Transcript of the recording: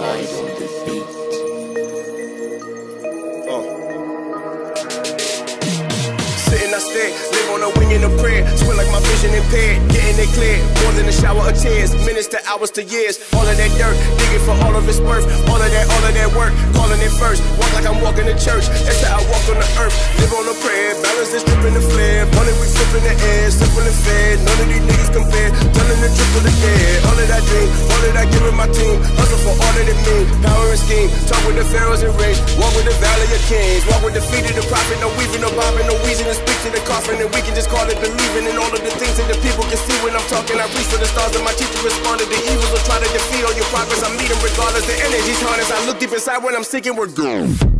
side on the beat. Oh. Sitting, I stay, live on a wing in a prayer. Swear like my vision impaired, getting it clear. More than a shower of tears, minutes to hours to years. All of that dirt, digging for all of its worth. All of that, all of that work, calling it first. Walk like I'm walking to church, that's how I walk on the earth. Live on a prayer, balance is dripping the flare. Money we flipping the air, slipping the fed. None of these niggas compare, telling the triple the dead. Of that dream, all of that giving my team. Hustle for all that it means. Power and scheme. Talk with the pharaohs and rings. Walk with the valley of kings. Walk with the feet of the prophet. No weaving, no bobbing, no wheezing. And speak to the coffin. And we can just call it believing. And all of the things that the people can see when I'm talking. I reach for the stars and my teacher responded. The evils will try to defeat all your progress. I meet them regardless. The energy's harnessed. I look deep inside when I'm seeking. We're gone.